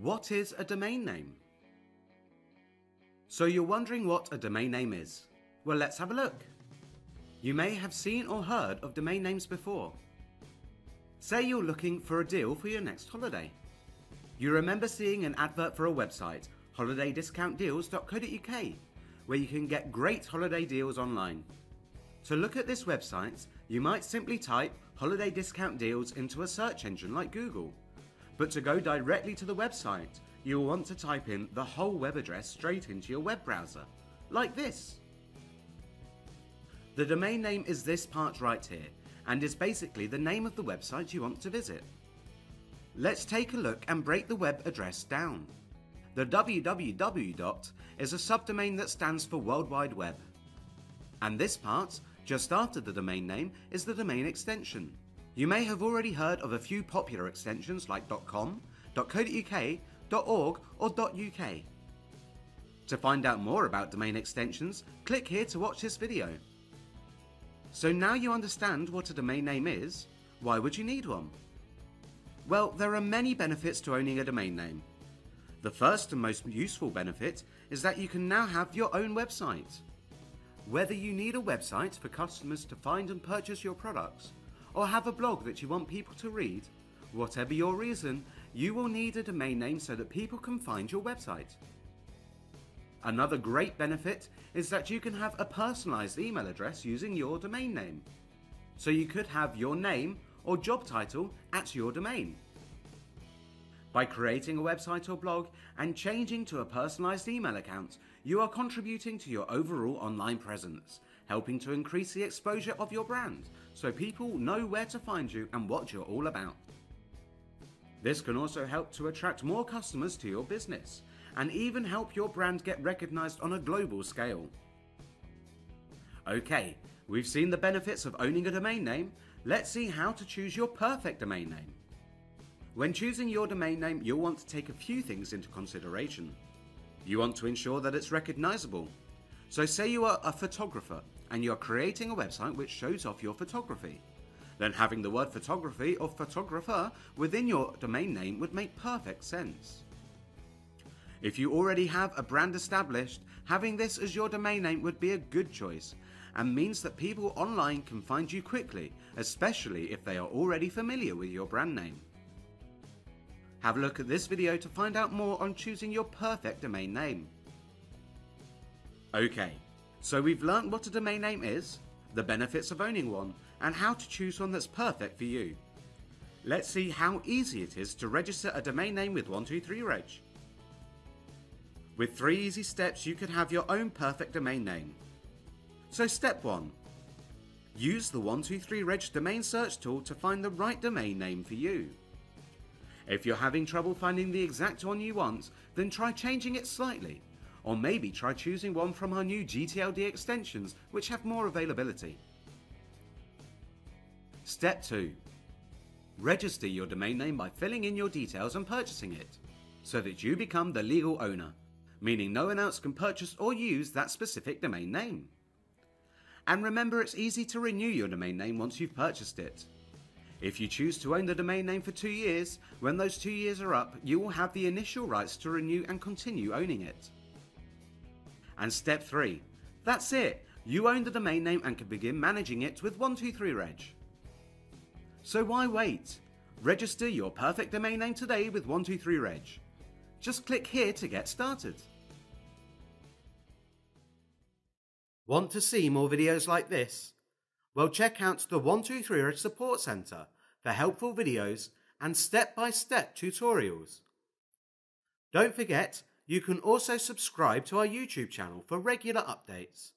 What is a domain name? So you're wondering what a domain name is? Well, let's have a look. You may have seen or heard of domain names before. Say you're looking for a deal for your next holiday. You remember seeing an advert for a website, holidaydiscountdeals.co.uk, where you can get great holiday deals online. To look at this website, you might simply type holiday discount deals into a search engine like Google. But to go directly to the website, you'll want to type in the whole web address straight into your web browser, like this. The domain name is this part right here, and is basically the name of the website you want to visit. Let's take a look and break the web address down. The www is a subdomain that stands for World Wide Web. And this part, just after the domain name, is the domain extension. You may have already heard of a few popular extensions like .com, .co.uk, .org or .uk. To find out more about domain extensions, click here to watch this video. So now you understand what a domain name is, why would you need one? Well, there are many benefits to owning a domain name. The first and most useful benefit is that you can now have your own website. Whether you need a website for customers to find and purchase your products, or have a blog that you want people to read, whatever your reason, you will need a domain name so that people can find your website. Another great benefit is that you can have a personalized email address using your domain name. So you could have your name or job title at your domain. By creating a website or blog and changing to a personalized email account, you are contributing to your overall online presence, helping to increase the exposure of your brand so people know where to find you and what you're all about. This can also help to attract more customers to your business and even help your brand get recognized on a global scale. Okay, we've seen the benefits of owning a domain name, let's see how to choose your perfect domain name. When choosing your domain name, you'll want to take a few things into consideration. You want to ensure that it's recognizable. So say you are a photographer and you're creating a website which shows off your photography. Then having the word photography or photographer within your domain name would make perfect sense. If you already have a brand established, having this as your domain name would be a good choice and means that people online can find you quickly, especially if they are already familiar with your brand name. Have a look at this video to find out more on choosing your perfect domain name. Okay, so we've learnt what a domain name is, the benefits of owning one, and how to choose one that's perfect for you. Let's see how easy it is to register a domain name with 123reg. With three easy steps you can have your own perfect domain name. So step 1. Use the 123reg domain search tool to find the right domain name for you. If you're having trouble finding the exact one you want, then try changing it slightly or maybe try choosing one from our new GTLD extensions which have more availability. Step 2. Register your domain name by filling in your details and purchasing it, so that you become the legal owner, meaning no one else can purchase or use that specific domain name. And remember it's easy to renew your domain name once you've purchased it. If you choose to own the domain name for two years, when those two years are up, you will have the initial rights to renew and continue owning it. And step 3. That's it. You own the domain name and can begin managing it with 123reg. So why wait? Register your perfect domain name today with 123reg. Just click here to get started. Want to see more videos like this? Well check out the 123reg Support Centre for helpful videos and step-by-step -step tutorials. Don't forget you can also subscribe to our YouTube channel for regular updates.